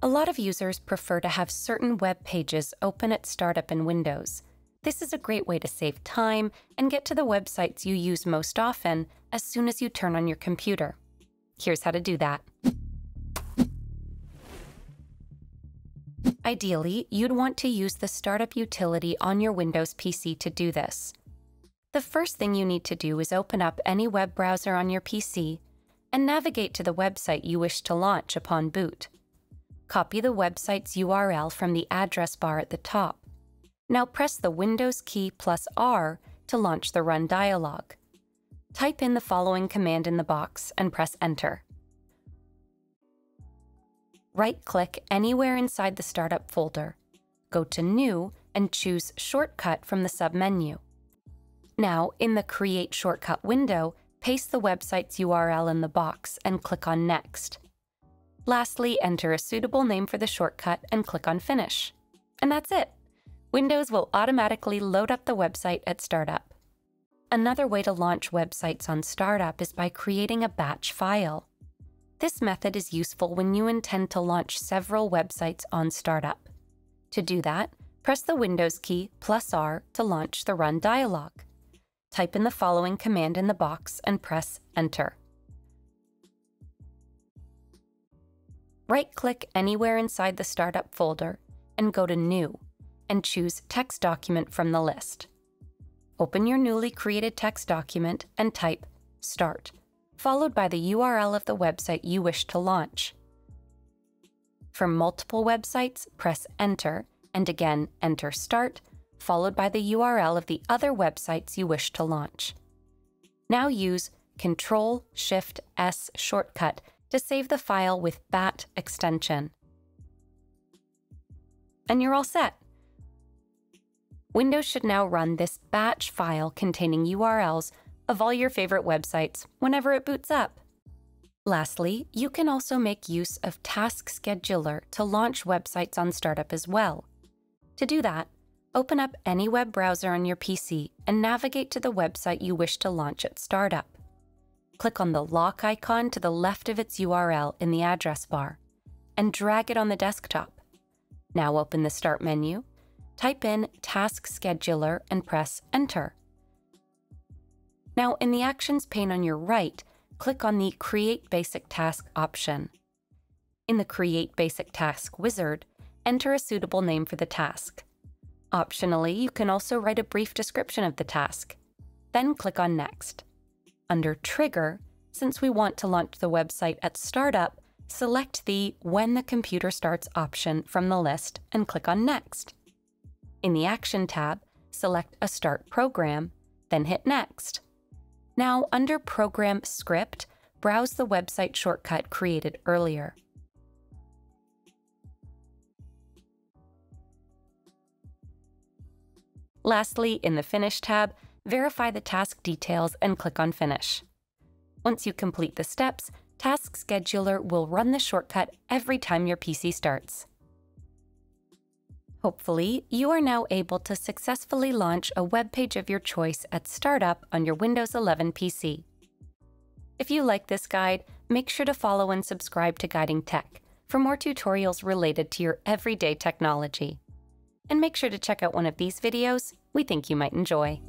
A lot of users prefer to have certain web pages open at startup in Windows. This is a great way to save time and get to the websites you use most often as soon as you turn on your computer. Here's how to do that. Ideally, you'd want to use the Startup utility on your Windows PC to do this. The first thing you need to do is open up any web browser on your PC and navigate to the website you wish to launch upon boot. Copy the website's URL from the address bar at the top. Now press the Windows key plus R to launch the Run dialog. Type in the following command in the box and press Enter. Right-click anywhere inside the Startup folder. Go to New and choose Shortcut from the submenu. Now, in the Create Shortcut window, paste the website's URL in the box and click on Next. Lastly, enter a suitable name for the shortcut and click on Finish. And that's it. Windows will automatically load up the website at startup. Another way to launch websites on startup is by creating a batch file. This method is useful when you intend to launch several websites on startup. To do that, press the Windows key plus R to launch the Run dialog. Type in the following command in the box and press Enter. Right-click anywhere inside the Startup folder and go to New and choose Text Document from the list. Open your newly created text document and type Start, followed by the URL of the website you wish to launch. For multiple websites, press Enter and again enter Start, followed by the URL of the other websites you wish to launch. Now use Ctrl Shift S shortcut to save the file with BAT extension. And you're all set. Windows should now run this batch file containing URLs of all your favorite websites whenever it boots up. Lastly, you can also make use of Task Scheduler to launch websites on startup as well. To do that, open up any web browser on your PC and navigate to the website you wish to launch at startup click on the lock icon to the left of its URL in the address bar and drag it on the desktop. Now open the Start menu, type in Task Scheduler and press Enter. Now in the Actions pane on your right, click on the Create Basic Task option. In the Create Basic Task wizard, enter a suitable name for the task. Optionally, you can also write a brief description of the task. Then click on Next. Under Trigger, since we want to launch the website at startup, select the When the Computer Starts option from the list and click on Next. In the Action tab, select a Start Program, then hit Next. Now, under Program Script, browse the website shortcut created earlier. Lastly, in the Finish tab, verify the task details and click on Finish. Once you complete the steps, Task Scheduler will run the shortcut every time your PC starts. Hopefully, you are now able to successfully launch a web page of your choice at startup on your Windows 11 PC. If you like this guide, make sure to follow and subscribe to Guiding Tech for more tutorials related to your everyday technology. And make sure to check out one of these videos we think you might enjoy.